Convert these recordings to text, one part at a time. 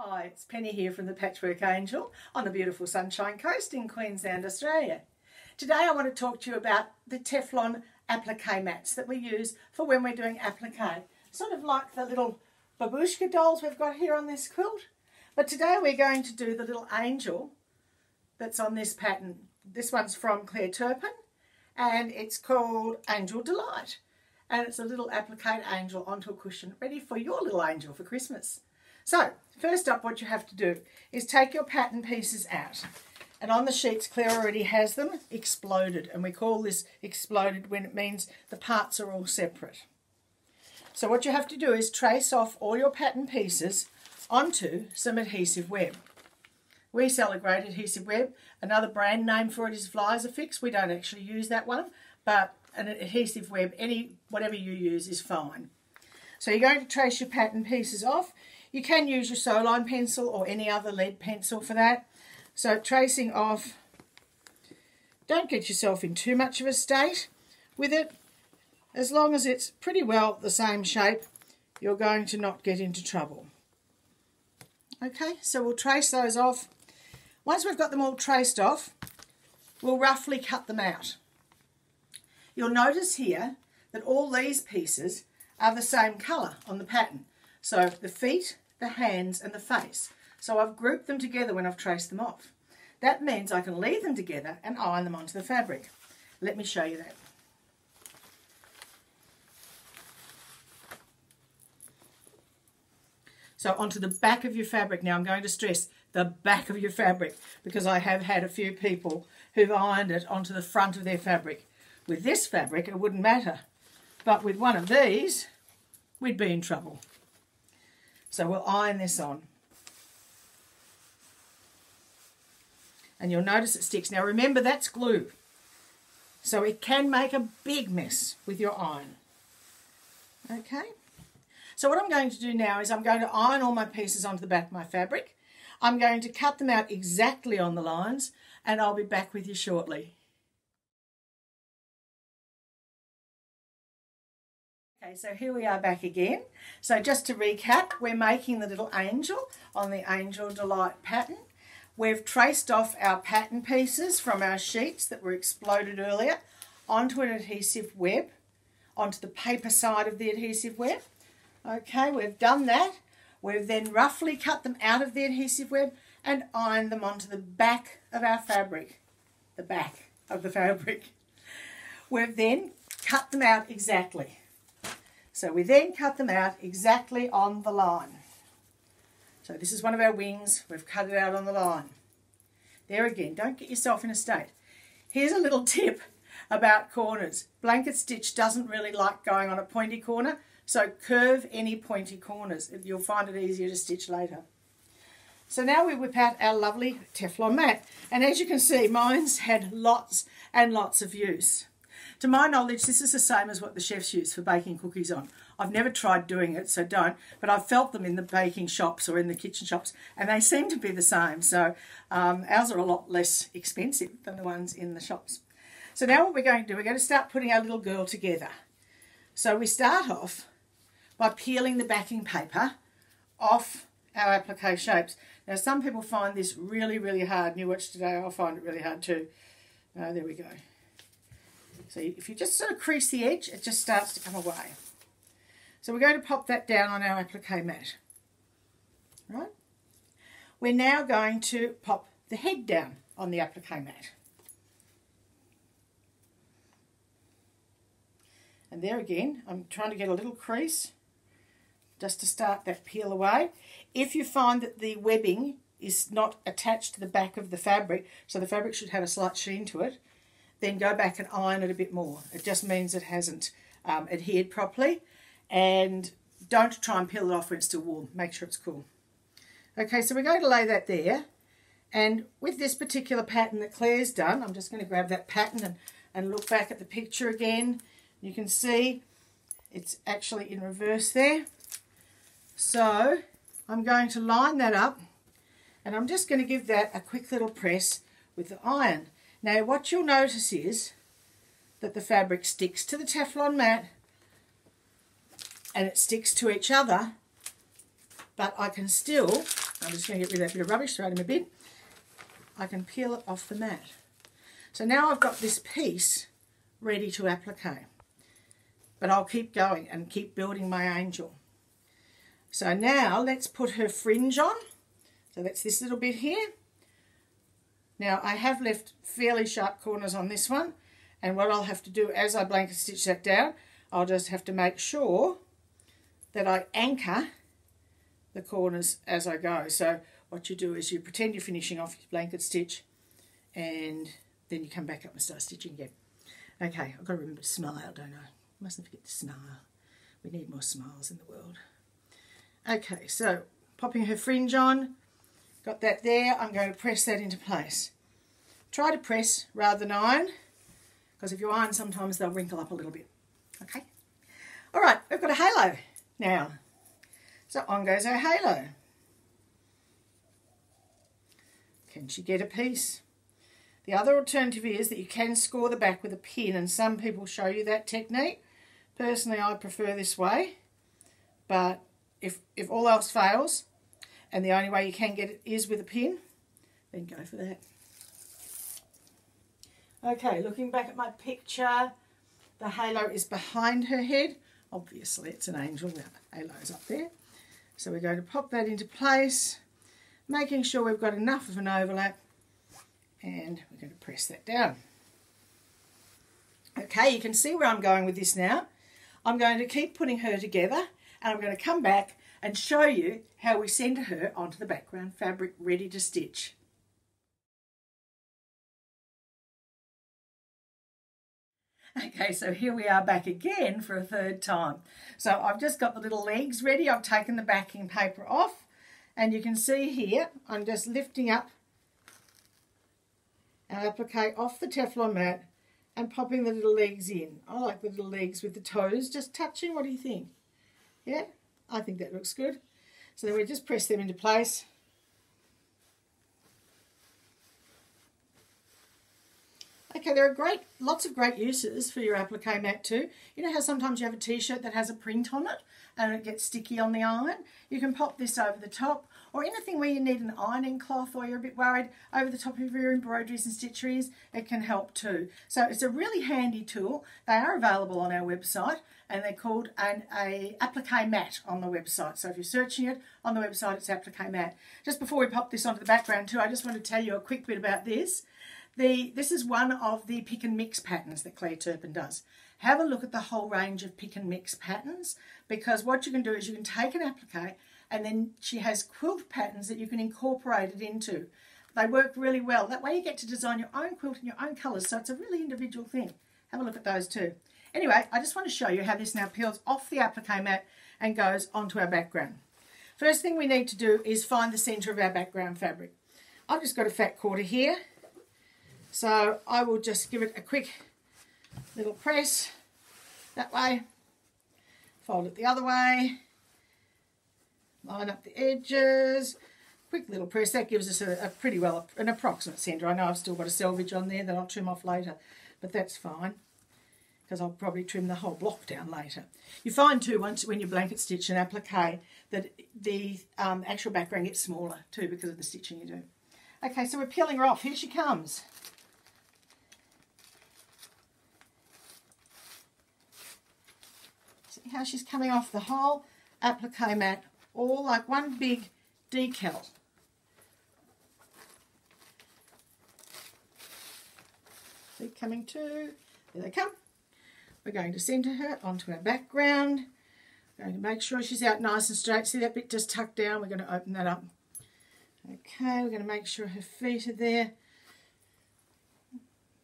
Hi, it's Penny here from the Patchwork Angel on the beautiful Sunshine Coast in Queensland, Australia. Today I want to talk to you about the Teflon applique mats that we use for when we're doing applique. Sort of like the little babushka dolls we've got here on this quilt. But today we're going to do the little angel that's on this pattern. This one's from Claire Turpin and it's called Angel Delight. And it's a little applique angel onto a cushion ready for your little angel for Christmas. So, first up what you have to do is take your pattern pieces out. And on the sheets, Claire already has them exploded. And we call this exploded when it means the parts are all separate. So what you have to do is trace off all your pattern pieces onto some adhesive web. We sell a great adhesive web. Another brand name for it is Fix. We don't actually use that one, but an adhesive web, any whatever you use is fine. So you're going to trace your pattern pieces off. You can use your Sewline pencil or any other lead pencil for that. So tracing off, don't get yourself in too much of a state with it. As long as it's pretty well the same shape, you're going to not get into trouble. Okay, so we'll trace those off. Once we've got them all traced off, we'll roughly cut them out. You'll notice here that all these pieces are the same colour on the pattern. So the feet, the hands and the face. So I've grouped them together when I've traced them off. That means I can leave them together and iron them onto the fabric. Let me show you that. So onto the back of your fabric. Now I'm going to stress the back of your fabric because I have had a few people who've ironed it onto the front of their fabric. With this fabric it wouldn't matter. But with one of these, we'd be in trouble. So we'll iron this on. And you'll notice it sticks. Now remember that's glue. So it can make a big mess with your iron. Okay. So what I'm going to do now is I'm going to iron all my pieces onto the back of my fabric. I'm going to cut them out exactly on the lines and I'll be back with you shortly. Okay, so here we are back again. So just to recap, we're making the little angel on the Angel Delight pattern. We've traced off our pattern pieces from our sheets that were exploded earlier onto an adhesive web, onto the paper side of the adhesive web. Okay, we've done that. We've then roughly cut them out of the adhesive web and ironed them onto the back of our fabric. The back of the fabric. We've then cut them out exactly. So we then cut them out exactly on the line. So this is one of our wings. We've cut it out on the line. There again, don't get yourself in a state. Here's a little tip about corners. Blanket stitch doesn't really like going on a pointy corner, so curve any pointy corners. You'll find it easier to stitch later. So now we whip out our lovely Teflon mat. And as you can see, mine's had lots and lots of use. To my knowledge, this is the same as what the chefs use for baking cookies on. I've never tried doing it, so don't, but I've felt them in the baking shops or in the kitchen shops, and they seem to be the same. So um, ours are a lot less expensive than the ones in the shops. So now what we're going to do, we're going to start putting our little girl together. So we start off by peeling the backing paper off our applique shapes. Now some people find this really, really hard, you watch today, I'll find it really hard too. Oh, there we go. So if you just sort of crease the edge, it just starts to come away. So we're going to pop that down on our applique mat. Right? We're now going to pop the head down on the applique mat. And there again, I'm trying to get a little crease just to start that peel away. If you find that the webbing is not attached to the back of the fabric, so the fabric should have a slight sheen to it, then go back and iron it a bit more. It just means it hasn't um, adhered properly. And don't try and peel it off when it's still warm. Make sure it's cool. Okay, so we're going to lay that there. And with this particular pattern that Claire's done, I'm just going to grab that pattern and, and look back at the picture again. You can see it's actually in reverse there. So I'm going to line that up and I'm just going to give that a quick little press with the iron. Now what you'll notice is that the fabric sticks to the Teflon mat and it sticks to each other but I can still I'm just going to get rid of that bit of rubbish, throw it in my bin. I can peel it off the mat. So now I've got this piece ready to applique. But I'll keep going and keep building my angel. So now let's put her fringe on. So that's this little bit here. Now I have left fairly sharp corners on this one and what I'll have to do as I blanket stitch that down, I'll just have to make sure that I anchor the corners as I go. So what you do is you pretend you're finishing off your blanket stitch and then you come back up and start stitching again. Okay, I've got to remember to smile, don't I? Mustn't forget to smile. We need more smiles in the world. Okay, so popping her fringe on, got that there. I'm going to press that into place. Try to press rather than iron, because if you iron, sometimes they'll wrinkle up a little bit. Okay. All right, we've got a halo now. So on goes our halo. Can she get a piece? The other alternative is that you can score the back with a pin and some people show you that technique. Personally, I prefer this way, but if, if all else fails and the only way you can get it is with a pin, then go for that. Okay, looking back at my picture, the halo is behind her head. Obviously, it's an angel, the halo's up there. So we're going to pop that into place, making sure we've got enough of an overlap, and we're going to press that down. Okay, you can see where I'm going with this now. I'm going to keep putting her together, and I'm going to come back and show you how we send her onto the background fabric ready to stitch. Okay, so here we are back again for a third time. So I've just got the little legs ready. I've taken the backing paper off and you can see here, I'm just lifting up our applique off the Teflon mat and popping the little legs in. I like the little legs with the toes just touching. What do you think? Yeah, I think that looks good. So then we just press them into place. Okay, there are great, lots of great uses for your applique mat too. You know how sometimes you have a t-shirt that has a print on it and it gets sticky on the iron? You can pop this over the top or anything where you need an ironing cloth or you're a bit worried over the top of your embroideries and stitcheries, it can help too. So it's a really handy tool. They are available on our website and they're called an a applique mat on the website. So if you're searching it on the website, it's applique mat. Just before we pop this onto the background too, I just want to tell you a quick bit about this. The, this is one of the pick and mix patterns that Claire Turpin does. Have a look at the whole range of pick and mix patterns because what you can do is you can take an applique and then she has quilt patterns that you can incorporate it into. They work really well. That way you get to design your own quilt in your own colours, so it's a really individual thing. Have a look at those too. Anyway, I just want to show you how this now peels off the applique mat and goes onto our background. First thing we need to do is find the centre of our background fabric. I've just got a fat quarter here so I will just give it a quick little press that way, fold it the other way, line up the edges, quick little press. That gives us a, a pretty well, an approximate centre. I know I've still got a selvage on there that I'll trim off later, but that's fine because I'll probably trim the whole block down later. You find too, once when you blanket stitch and applique, that the um, actual background gets smaller too because of the stitching you do. Okay, so we're peeling her off. Here she comes. How she's coming off the whole applique mat, all like one big decal. See, coming to, there they come. We're going to centre her onto our background. Going to make sure she's out nice and straight. See that bit just tucked down? We're going to open that up. Okay, we're going to make sure her feet are there.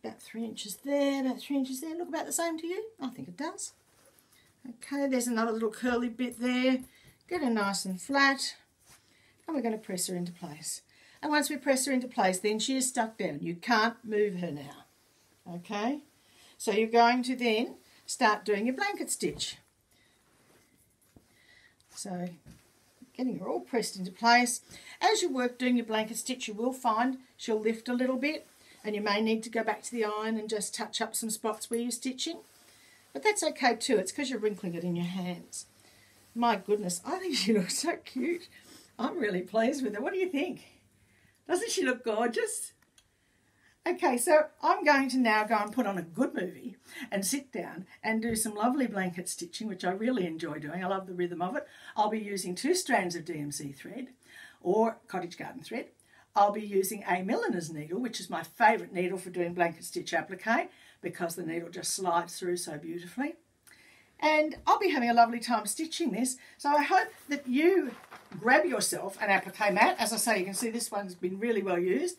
About three inches there, about three inches there. Look about the same to you? I think it does. Okay, there's another little curly bit there. Get her nice and flat. And we're going to press her into place. And once we press her into place, then she is stuck down. You can't move her now. Okay? So you're going to then start doing your blanket stitch. So getting her all pressed into place. As you work doing your blanket stitch, you will find she'll lift a little bit and you may need to go back to the iron and just touch up some spots where you're stitching. But that's okay too. It's because you're wrinkling it in your hands. My goodness, I think she looks so cute. I'm really pleased with her. What do you think? Doesn't she look gorgeous? Okay, so I'm going to now go and put on a good movie and sit down and do some lovely blanket stitching, which I really enjoy doing. I love the rhythm of it. I'll be using two strands of DMC thread or cottage garden thread. I'll be using a milliner's needle, which is my favourite needle for doing blanket stitch applique because the needle just slides through so beautifully. And I'll be having a lovely time stitching this. So I hope that you grab yourself an applique mat. As I say, you can see this one's been really well used.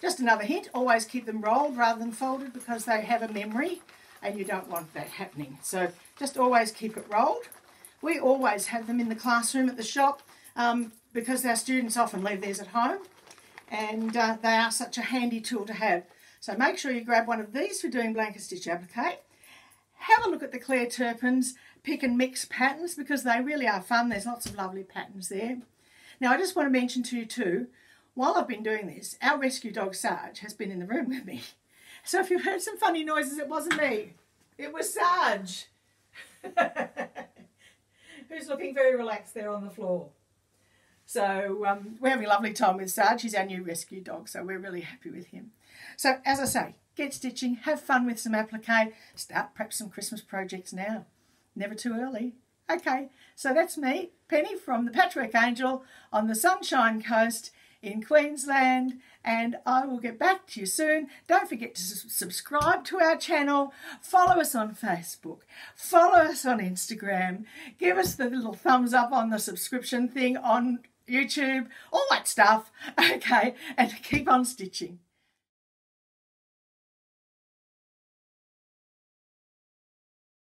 Just another hint, always keep them rolled rather than folded because they have a memory and you don't want that happening. So just always keep it rolled. We always have them in the classroom at the shop um, because our students often leave theirs at home and uh, they are such a handy tool to have. So make sure you grab one of these for doing blanket stitch applique. Have a look at the Claire Turpin's pick and mix patterns because they really are fun. There's lots of lovely patterns there. Now I just want to mention to you too, while I've been doing this, our rescue dog Sarge has been in the room with me. So if you heard some funny noises, it wasn't me. It was Sarge. Who's looking very relaxed there on the floor. So um, we're having a lovely time with Sarge. He's our new rescue dog, so we're really happy with him. So as I say, get stitching, have fun with some applique, start perhaps some Christmas projects now. Never too early. Okay, so that's me, Penny from the Patchwork Angel on the Sunshine Coast in Queensland and I will get back to you soon. Don't forget to subscribe to our channel, follow us on Facebook, follow us on Instagram, give us the little thumbs up on the subscription thing on YouTube, all that stuff, okay, and keep on stitching.